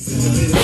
Thank